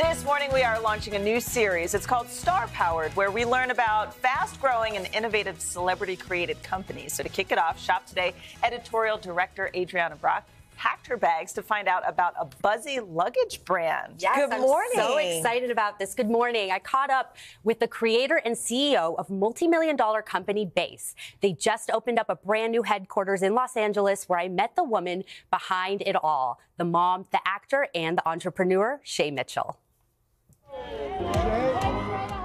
This morning, we are launching a new series. It's called Star Powered, where we learn about fast growing and innovative celebrity created companies. So, to kick it off, Shop Today editorial director Adrianna Brach packed her bags to find out about a buzzy luggage brand. Yes, Good I'm morning. so excited about this. Good morning. I caught up with the creator and CEO of multi-million dollar company Béis. They just opened up a brand new headquarters in Los Angeles where I met the woman behind it all, the mom, the actor, and the entrepreneur, Shay Mitchell.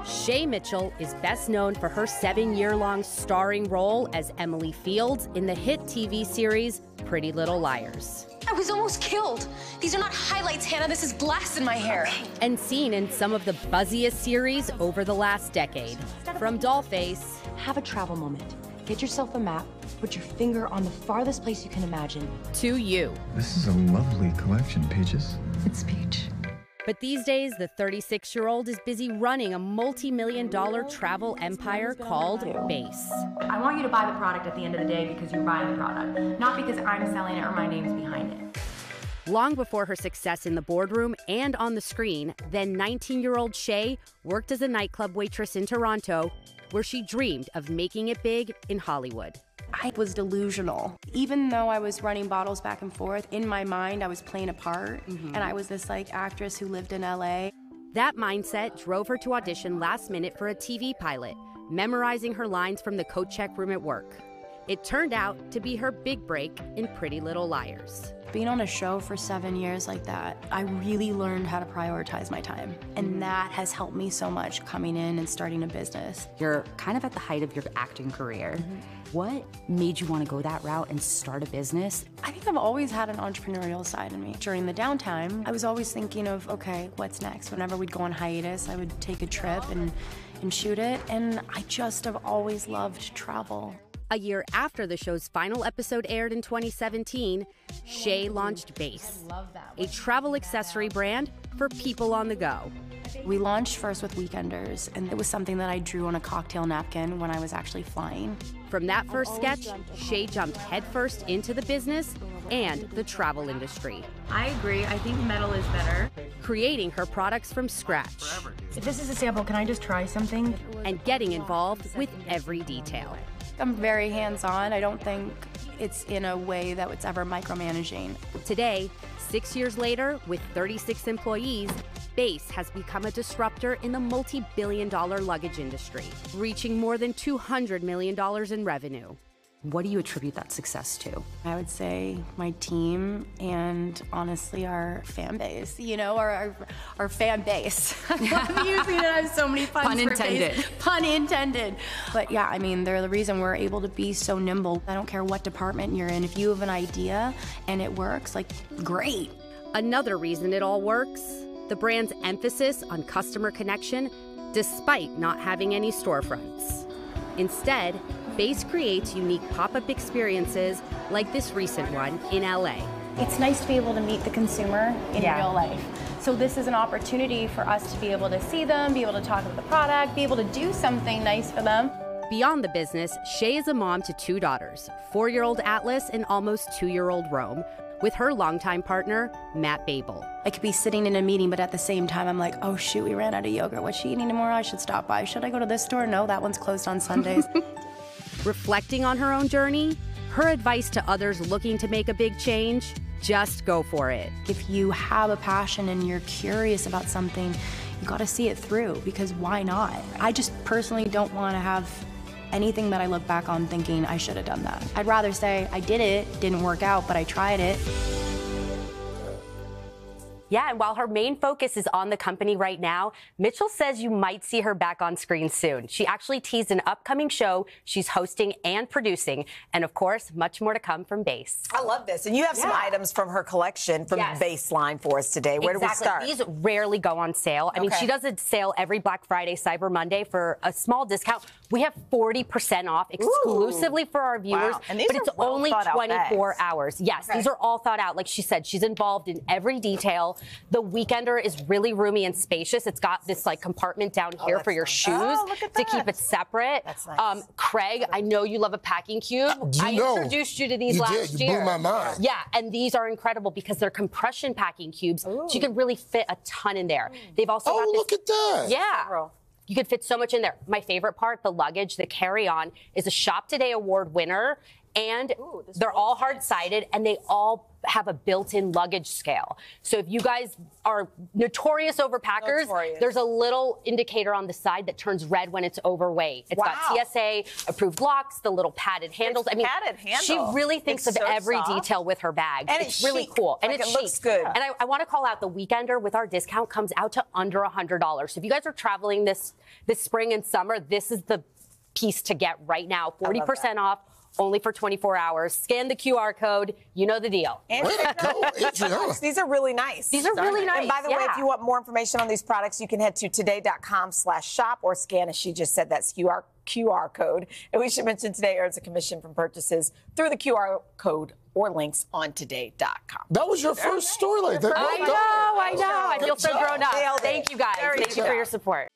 Shay Mitchell is best known for her seven year long starring role as Emily Fields in the hit TV series Pretty Little Liars. I was almost killed. These are not highlights, Hannah. This is glass in my hair. And seen in some of the buzziest series over the last decade. From Dollface, Have a travel moment. Get yourself a map. Put your finger on the farthest place you can imagine. to you. This is a lovely collection, Peaches. It's Peach. But these days, the 36 year old is busy running a multi million dollar travel empire called Béis. I want you to buy the product at the end of the day because you're buying the product, not because I'm selling it or my name's behind it. Long before her success in the boardroom and on the screen, then 19 year old Shay worked as a nightclub waitress in Toronto, where she dreamed of making it big in Hollywood. I was delusional. Even though I was running bottles back and forth, in my mind I was playing a part mm-hmm. and I was this like actress who lived in LA. That mindset drove her to audition last minute for a TV pilot, memorizing her lines from the coat check room at work. It turned out to be her big break in Pretty Little Liars. Being on a show for seven years like that, I really learned how to prioritize my time. And that has helped me so much coming in and starting a business. You're kind of at the height of your acting career. Mm-hmm. What made you want to go that route and start a business? I think I've always had an entrepreneurial side in me. During the downtime, I was always thinking of, okay, what's next? Whenever we'd go on hiatus, I would take a trip and, and shoot it. And I just have always loved travel. A year after the show's final episode aired in 2017, Shay launched Béis, a travel accessory brand for people on the go. We launched first with Weekenders, and it was something that I drew on a cocktail napkin when I was actually flying. From that first sketch, Shay jumped headfirst into the business and the travel industry, I agree. I think metal is better. creating her products from scratch If this is a sample, can I just try something? and getting involved with every detail. I'm very hands on. I don't think it's in a way that it's ever micromanaging. Today, six years later, with 36 employees, Béis has become a disruptor in the multi billion dollar luggage industry, reaching more than $200 million in revenue. What do you attribute that success to? I would say my team and honestly our fan base, you know, our, our, our fan base. I'm using it. I have so many puns Pun for base. intended. Pun intended. But yeah, I mean, they're the reason we're able to be so nimble. I don't care what department you're in. If you have an idea and it works, like, great. Another reason it all works the brand's emphasis on customer connection despite not having any storefronts. Instead, Béis creates unique pop up experiences like this recent one in LA. It's nice to be able to meet the consumer in real life. So this is an opportunity for us to be able to see them, be able to talk about the product, be able to do something nice for them. Beyond the business, Shay is a mom to two daughters four year old Atlas and almost two year old Rome, with her longtime partner, Matte Babel. I could be sitting in a meeting, but at the same time, I'm like, oh shoot, we ran out of yogurt. What's she eating tomorrow? I should stop by. Should I go to this store? No, that one's closed on Sundays. Reflecting on her own journey, her advice to others looking to make a big change just go for it. if you have a passion and you're curious about something, you got to see it through because why not? I just personally don't want to have anything that I look back on thinking I should have done that. I'd rather say I did it, didn't work out, but I tried it. Yeah, and while her main focus is on the company right now, Mitchell says you might see her back on screen soon. She actually teased an upcoming show she's hosting and producing. And of course, much more to come from Béis. I love this. And you have some items from her collection from Yes. Baseline for us today. Where exactly. do we start? These rarely go on sale. I mean, she does a sale every Black Friday, Cyber Monday for a small discount. We have 40% off exclusively for our viewers, Wow. But are it's well only thought out 24 hours. Yes, these are all thought out. Like she said, she's involved in every detail. The Weekender is really roomy and spacious. It's got this like compartment down here for your shoes Oh, to keep it separate. That's nice. Um, Craig, I know you love a packing cube. You I know. introduced you to these You last did. You blew year. my mind. Yeah, and these are incredible because they're compression packing cubes, so you can really fit a ton in there. They've also Oh, got this look at that. yeah. You could fit so much in there. My favorite part, the luggage, the carry on, is a Shop Today Award winner. And they're all hard sided and they all have a built in luggage scale. So if you guys are notorious overpackers, Notorious. there's a little indicator on the side that turns red when it's overweight. It's Wow. got TSA approved locks, the little padded handles. I mean, padded she really thinks It's of so every soft. detail with her bag. And it's it's really chic. cool. And Like, it's it looks good. And I, I want to call out the weekender with our discount comes out to under $100. So if you guys are traveling this this spring and summer, this is the piece to get right now. 40% off. Only for 24 hours. Scan the QR code. You know the deal. And Way to go, Adrianna. These are really nice. These are really nice. And by the way, if you want more information on these products, you can head to today.com slash shop or scan, as she just said, that's QR, QR code. And we should mention today earns a commission from purchases through the QR code or links on today.com. That was your first story like that. I know. I know. I feel so grown up. Thank you guys. Very Thank you good. for your support.